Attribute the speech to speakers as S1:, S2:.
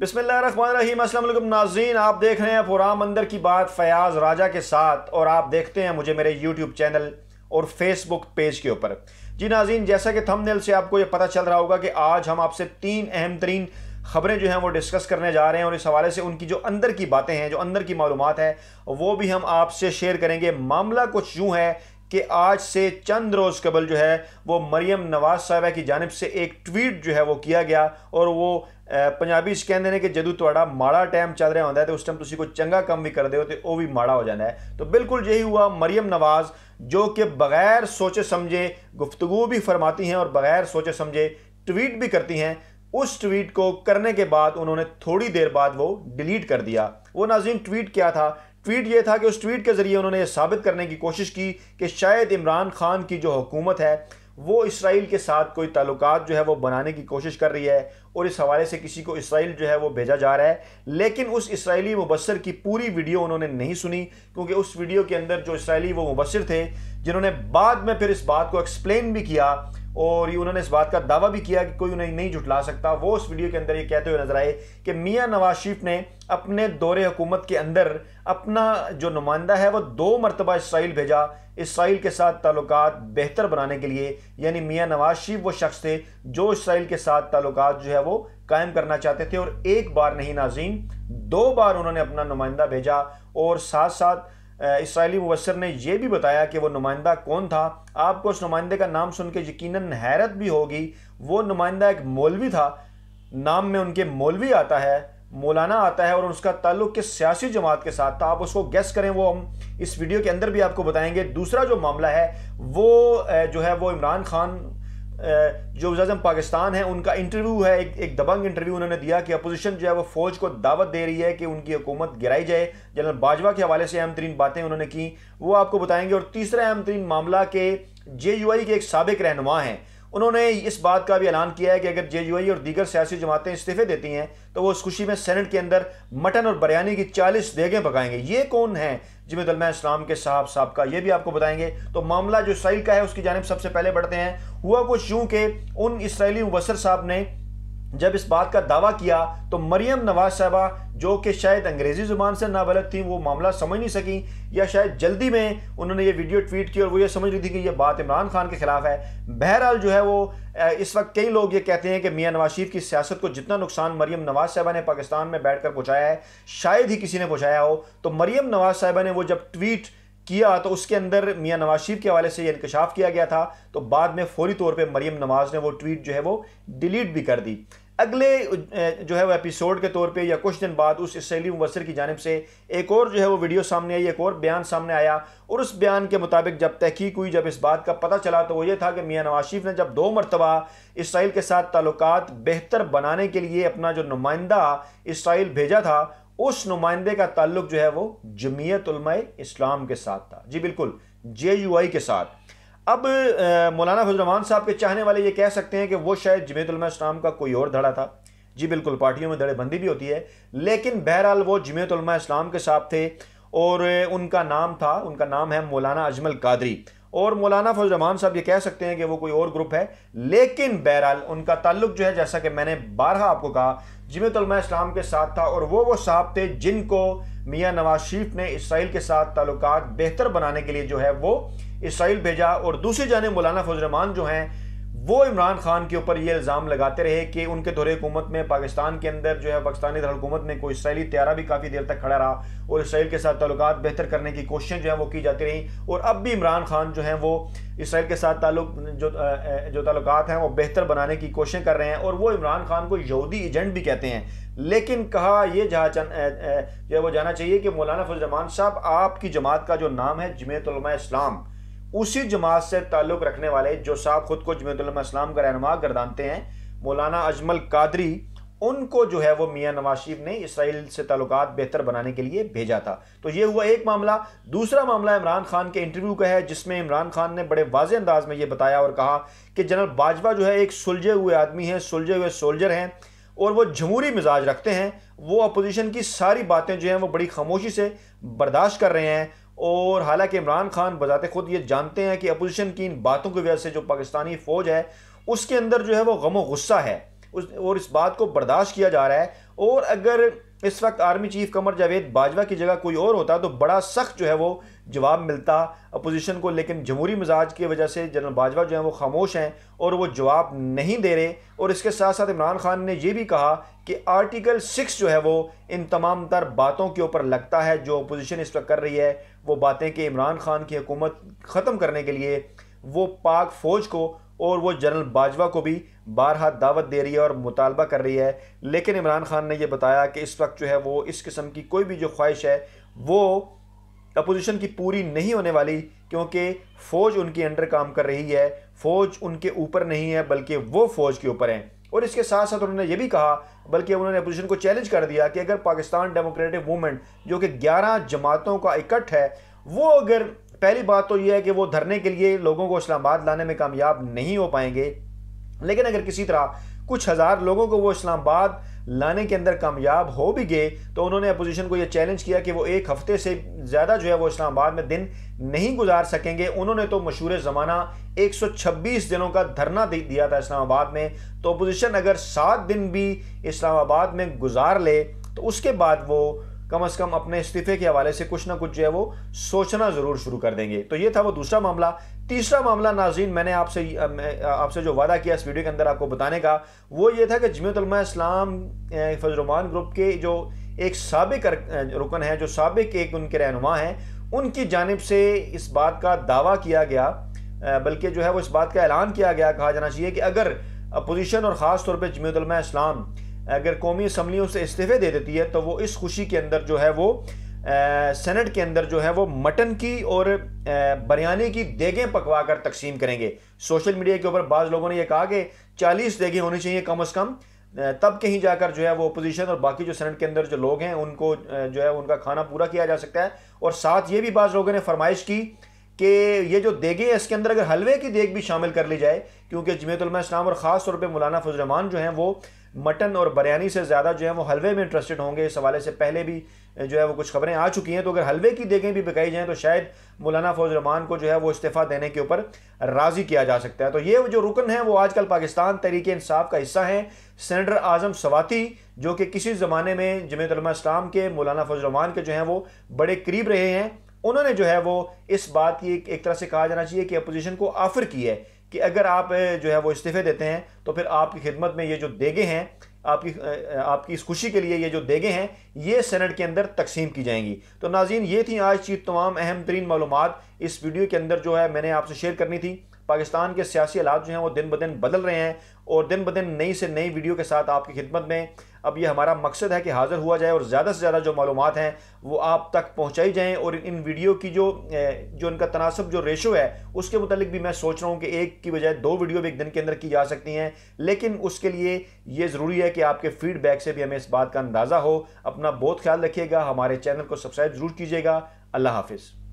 S1: بسم اللہ الرحمن الرحیم، السلام علیکم ناظرین، آپ دیکھ رہے ہیں پورام اندر کی بات فیاض راجہ کے ساتھ اور آپ دیکھتے ہیں مجھے میرے یوٹیوب چینل اور فیس بک پیج کے اوپر۔ جی ناظرین، جیسا کہ تھم نیل سے آپ کو یہ پتہ چل رہا ہوگا کہ آج ہم آپ سے تین اہم ترین خبریں جو ہیں وہ ڈسکس کرنے جا رہے ہیں اور اس حوالے سے ان کی جو اندر کی باتیں ہیں، جو اندر کی معلومات ہیں، وہ بھی ہم آپ سے شیئر کریں گے۔ معاملہ کچھ یوں ہے کہ آج سے چند روز قبل جو ہے وہ مریم نواز صاحبہ کی جانب سے ایک ٹویٹ جو ہے وہ کیا گیا اور وہ پنجابی اس کہنے نے کہ جدو توڑا ماڑا ٹائم چل رہا ہوتا ہے تو اس ٹائم تسی کو چنگا کم بھی کر دے ہو تو وہ بھی ماڑا ہو جانا ہے۔ تو بالکل یہی ہوا مریم نواز جو کہ بغیر سوچے سمجھے گفتگو بھی فرماتی ہیں اور بغیر سوچے سمجھے ٹویٹ بھی کرتی ہیں۔ اس ٹویٹ کو کرنے کے بعد انہوں نے تھوڑی دیر بعد وہ ڈیلیٹ کر دیا۔ وہ ناظرین ٹویٹ کیا تھا؟ ٹویٹ یہ تھا کہ اس ٹویٹ کے ذریعے انہوں نے یہ ثابت کرنے کی کوشش کی کہ شاید عمران خان کی جو حکومت ہے، وہ اسرائیل کے ساتھ کوئی تعلقات جو ہے وہ بنانے کی کوشش کر رہی ہے اور اس حوالے سے کسی کو اسرائیل جو ہے وہ بھیجا جا رہا ہے۔ لیکن اس اسرائیلی مبصر کی پوری ویڈیو انہوں نے نہیں سنی کیونکہ اس ویڈیو کے اندر جو اسرائیلی وہ مبصر تھے، جنہوں نے بعد میں پھر اس بات کو ایکسپلین بھی کیا اور یہ انہوں نے اس بات کا دعویٰ بھی کیا کہ کوئی انہیں نہیں جھٹلا سکتا۔ وہ اس ویڈیو کے اندر یہ کہتے ہوئے نظر آئے کہ میاں نواز شریف نے اپنے دور حکومت کے اندر اپنا جو نمائندہ ہے وہ دو مرتبہ اسرائیل بھیجا۔ اسرائیل کے ساتھ تعلقات بہتر بنانے کے لیے یعنی میاں نواز شریف وہ شخص تھے جو اسرائیل کے ساتھ تعلقات جو ہے وہ قائم کرنا چاہتے تھے اور ایک بار نہیں ناظرین، دو بار انہوں نے اپنا نمائندہ بھیجا اور ساتھ ساتھ اسرائیلی مبصر نے یہ بھی بتایا کہ وہ نمائندہ کون تھا؟ آپ کو اس نمائندے کا نام سن کے یقیناً حیرت بھی ہوگی، وہ نمائندہ ایک مولوی تھا۔ نام میں ان کے مولوی آتا ہے، مولانا آتا ہے اور اس کا تعلق کس سیاسی جماعت کے ساتھ تھا؟ آپ اس کو گیس کریں، وہ ہم اس ویڈیو کے اندر بھی آپ کو بتائیں گے۔ دوسرا جو معاملہ ہے، وہ جو ہے وہ عمران خان جو وزیر پاکستان ہیں، ان کا انٹرویو ہے، ایک ایک دبنگ انٹرویو انہوں نے دیا کہ اپوزیشن جو ہے وہ فوج کو دعوت دے رہی ہے کہ ان کی حکومت گرائی جائے۔ جنرل باجوہ کے حوالے سے اہم ترین باتیں انہوں نے کی، وہ آپ کو بتائیں گے۔ اور تیسرا اہم ترین معاملہ کہ جے یو آئی کے ایک سابق رہنما ہیں۔ انہوں نے اس بات کا بھی اعلان کیا ہے کہ اگر جے یو آئی اور دیگر سیاسی جماعتیں استعفے دیتی ہیں، تو وہ اس خوشی میں سینٹ کے اندر مٹن اور بریانی کی چالیس دیگیں پکائیں گے۔ یہ کون ہیں؟ جی جمع علماء اسلام کے صاحب صاحب کا، یہ بھی آپ کو بتائیں گے۔ تو معاملہ جو اسرائیل کا ہے، اس کی جانب سب سے پہلے بڑھتے ہیں۔ ہوا کچھ یوں کہ ان اسرائیلی مبصر صاحب نے جب اس بات کا دعویٰ کیا تو مریم نواز صاحبہ جو کہ شاید انگریزی زبان سے نابلد تھیں وہ معاملہ سمجھ نہیں سکیں یا شاید جلدی میں انہوں نے یہ ویڈیو ٹویٹ کی اور وہ یہ سمجھ رہی تھی کہ یہ بات عمران خان کے خلاف ہے۔ بہرحال جو ہے وہ اس وقت کئی لوگ یہ کہتے ہیں کہ میاں نواز شریف کی سیاست کو جتنا نقصان مریم نواز صاحبہ نے پاکستان میں بیٹھ کر پہنچایا ہے، شاید ہی کسی نے پہنچایا ہو۔ تو مریم نواز صاحبہ نے وہ جب ٹویٹ کیا تو اس کے اندر میاں نواز شریف کے حوالے سے یہ انکشاف کیا گیا تھا۔ تو بعد میں فوری طور پہ مریم نواز نے وہ ٹویٹ جو ہے وہ ڈیلیٹ بھی کر دی۔ اگلے جو ہے وہ ایپیسوڈ کے طور پہ یا کچھ دن بعد اس اسرائیلی مبصر کی جانب سے ایک اور جو ہے وہ ویڈیو سامنے آئی، ایک اور بیان سامنے آیا۔ اور اس بیان کے مطابق جب تحقیق ہوئی، جب اس بات کا پتہ چلا، تو وہ یہ تھا کہ میاں نواز شریف نے جب دو مرتبہ اسرائیل کے ساتھ تعلقات بہتر بنانے کے لیے اپنا جو نمائندہ اسرائیل بھیجا تھا، اس نمائندے کا تعلق جو ہے وہ جمعیت علماء اسلام کے ساتھ تھا۔ جی بالکل جے یو آئی کے ساتھ۔ اب مولانا فضل الرحمان صاحب کے چاہنے والے یہ کہہ سکتے ہیں کہ وہ شاید جمعیت علماء اسلام کا کوئی اور دھڑا تھا۔ جی بالکل، پارٹیوں میں دھڑے بندی بھی ہوتی ہے، لیکن بہرحال وہ جمعیت علماء اسلام کے ساتھ تھے اور ان کا نام تھا، ان کا نام ہے مولانا اجمل قادری۔ اور مولانا فضل الرحمان صاحب یہ کہہ سکتے ہیں کہ وہ کوئی اور گروپ ہے، لیکن بہرحال ان کا تعلق جو ہے، جیسا کہ میں نے بارہا آپ کو کہا جمعیت علماء اسلام کے ساتھ تھا اور وہ وہ صاحب تھے جن کو میاں نواز شریف نے اسرائیل کے ساتھ تعلقات بہتر بنانے کے لیے جو ہے، وہ اسرائیل بھیجا اور دوسری جانب مولانا فضل الرحمان جو ہیں، وہ عمران خان کے اوپر یہ الزام لگاتے رہے کہ ان کے دور حکومت میں پاکستان کے اندر جو ہے، پاکستانی حکومت میں کوئی اسرائیلی طیارہ بھی کافی دیر تک کھڑا رہا اور اسرائیل کے ساتھ تعلقات بہتر کرنے کی کوششیں جو ہیں، وہ کی جاتی رہیں۔ اور اب بھی عمران خان جو ہیں، وہ اسرائیل کے ساتھ تعلق، جو جو تعلقات ہیں، وہ بہتر بنانے کی کوششیں کر رہے ہیں اور وہ عمران خان کو یہودی ایجنٹ بھی کہتے ہیں۔ لیکن کہا یہ جہاں جو ہے، وہ جانا چاہیے کہ مولانا فضل الرحمان صاحب، آپ کی جماعت کا جو نام ہے، جمعیت علماء اسلام اسی جماعت سے تعلق رکھنے والے جو صاحب خود کو جمعیت علماء اسلام کا رہنما گردانتے ہیں، مولانا اجمل قادری، ان کو جو ہے وہ میاں نواز شریف نے اسرائیل سے تعلقات بہتر بنانے کے لیے بھیجا تھا۔ تو یہ ہوا ایک معاملہ۔ دوسرا معاملہ عمران خان کے انٹرویو کا ہے، جس میں عمران خان نے بڑے واضح انداز میں یہ بتایا اور کہا کہ جنرل باجوہ جو ہے ایک سلجھے ہوئے آدمی ہیں، سلجھے ہوئے سولجر ہیں اور وہ جمہوری مزاج رکھتے ہیں۔ وہ اپوزیشن کی ساری باتیں جو ہیں وہ بڑی خاموشی سے برداشت کر رہے ہیں۔ اور حالانکہ عمران خان بذات خود یہ جانتے ہیں کہ اپوزیشن کی ان باتوں کی وجہ سے جو پاکستانی فوج ہے، اس کے اندر جو ہے وہ غم و غصہ ہے۔ اور اس بات کو برداشت کیا جا رہا ہے۔ اور اگر اس وقت آرمی چیف کمر جاوید باجوہ کی جگہ کوئی اور ہوتا تو بڑا سخت جو ہے وہ جواب ملتا اپوزیشن کو، لیکن جمہوری مزاج کی وجہ سے جنرل باجوہ جو ہیں وہ خاموش ہیں اور وہ جواب نہیں دے رہے۔ اور اس کے ساتھ ساتھ عمران خان نے یہ بھی کہا کہ آرٹیکل سکس جو ہے وہ ان تمام تر باتوں کے اوپر لگتا ہے، جو اپوزیشن اس وقت کر رہی ہے، وہ باتیں کہ عمران خان کی حکومت ختم کرنے کے لیے وہ پاک فوج کو اور وہ جنرل باجوہ کو بھی بارہا دعوت دے رہی ہے اور مطالبہ کر رہی ہے۔ لیکن عمران خان نے یہ بتایا کہ اس وقت جو ہے وہ اس قسم کی کوئی بھی جو خواہش ہے، وہ اپوزیشن کی پوری نہیں ہونے والی کیونکہ فوج ان کے انڈر کام کر رہی ہے، فوج ان کے اوپر نہیں ہے بلکہ وہ فوج کے اوپر ہیں۔ اور اس کے ساتھ ساتھ انہوں نے یہ بھی کہا، بلکہ انہوں نے اپوزیشن کو چیلنج کر دیا کہ اگر پاکستان ڈیموکریٹک موومنٹ جو کہ گیارہ جماعتوں کا اکٹھ ہے، وہ اگر پہلی بات تو یہ ہے کہ وہ دھرنے کے لیے لوگوں کو اسلام آباد لانے میں کامیاب نہیں ہو پائیں گے۔ لیکن اگر کسی طرح کچھ ہزار لوگوں کو وہ اسلام آباد لانے کے اندر کامیاب ہو بھی گئے تو انہوں نے اپوزیشن کو یہ چیلنج کیا کہ وہ ایک ہفتے سے زیادہ جو ہے وہ اسلام آباد میں دن نہیں گزار سکیں گے۔ انہوں نے تو مشہور زمانہ ایک سو چھبیس دنوں کا دھرنا دیا تھا اسلام آباد میں۔ تو اپوزیشن اگر سات دن بھی اسلام آباد میں گزار لے تو اس کے بعد وہ کم از کم اپنے استعفے کے حوالے سے کچھ نہ کچھ جو ہے وہ سوچنا ضرور شروع کر دیں گے۔ تو یہ تھا وہ دوسرا معاملہ۔ تیسرا معاملہ ناظرین، میں نے آپ سے آپ سے جو وعدہ کیا اس ویڈیو کے اندر آپ کو بتانے کا، وہ یہ تھا کہ جمعیت علماء اسلام فضرمان گروپ کے جو ایک سابق رکن ہے جو سابق ایک ان کے رہنما ہیں، ان کی جانب سے اس بات کا دعویٰ کیا گیا بلکہ جو ہے وہ اس بات کا اعلان کیا گیا، کہا جانا چاہیے کہ اگر اپوزیشن اور خاص طور پہ جمعیت علماء اسلام اگر قومی اسمبلیوں سے استعفے دے دیتی ہے تو وہ اس خوشی کے اندر جو ہے وہ سینٹ کے اندر جو ہے وہ مٹن کی اور بریانی کی دیگیں پکوا کر تقسیم کریں گے۔ سوشل میڈیا کے اوپر بعض لوگوں نے یہ کہا کہ چالیس دیگیں ہونی چاہیے کم از کم۔ تب کہیں جا کر جو ہے وہ اپوزیشن اور باقی جو سینٹ کے اندر جو لوگ ہیں، ان کو جو ہے ان کا کھانا پورا کیا جا سکتا ہے۔ اور ساتھ یہ بھی بعض لوگوں نے فرمائش کی کہ یہ جو دیگیں اس کے اندر اگر حلوے کی دیگ بھی شامل کر لی جائے، کیونکہ جمعیت علماء اسلام اور خاص طور پہ مولانا فضل رحمان جو ہیں وہ مٹن اور بریانی سے زیادہ جو ہے وہ حلوے میں انٹرسٹڈ ہوں گے۔ اس حوالے سے پہلے بھی جو ہے وہ کچھ خبریں آ چکی ہیں۔ تو اگر حلوے کی دیگیں بھی بکائی جائیں تو شاید مولانا فوز رحمان کو جو ہے وہ استعفیٰ دینے کے اوپر راضی کیا جا سکتا ہے۔ تو یہ جو رکن ہیں وہ آج کل پاکستان تحریک انصاف کا حصہ ہیں۔ سینڈر اعظم سواتی، جو کہ کسی زمانے میں جمعیت علماء اسلام کے مولانا فوز رحمان کے جو ہیں وہ بڑے قریب رہے ہیں، انہوں نے جو ہے وہ اس بات کی ایک طرح سے کہا جانا چاہیے کہ اپوزیشن کو آفر کی ہے۔ کہ اگر آپ جو ہے وہ استعفے دیتے ہیں، تو پھر آپ کی خدمت میں یہ جو دیگے ہیں، آپ کی آپ کی اس خوشی کے لیے یہ جو دیگے ہیں، یہ سینٹ کے اندر تقسیم کی جائیں گی۔ تو ناظرین، یہ تھی آج کی تمام اہم ترین معلومات۔ اس ویڈیو کے اندر جو ہے میں نے آپ سے شیئر کرنی تھی۔ پاکستان کے سیاسی حالات جو ہیں وہ دن بدن بدل رہے ہیں اور دن بدن نئی سے نئی ویڈیو کے ساتھ آپ کی خدمت میں اب یہ ہمارا مقصد ہے کہ حاضر ہوا جائے اور زیادہ سے زیادہ جو معلومات ہیں وہ آپ تک پہنچائی جائیں اور ان ویڈیو کی جو جو ان کا تناسب جو ریشو ہے، اس کے متعلق بھی میں سوچ رہا ہوں کہ ایک کی بجائے دو ویڈیو بھی ایک دن کے اندر کی جا سکتی ہیں، لیکن اس کے لیے یہ ضروری ہے کہ آپ کے فیڈ بیک سے بھی ہمیں اس بات کا اندازہ ہو۔ اپنا بہت خیال رکھیے گا، ہمارے چینل کو سبسکرائب ضرور کیجیے گا۔ اللہ حافظ۔